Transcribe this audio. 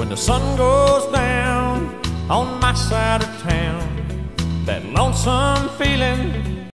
when the sun goes down on my side of town. That lonesome feeling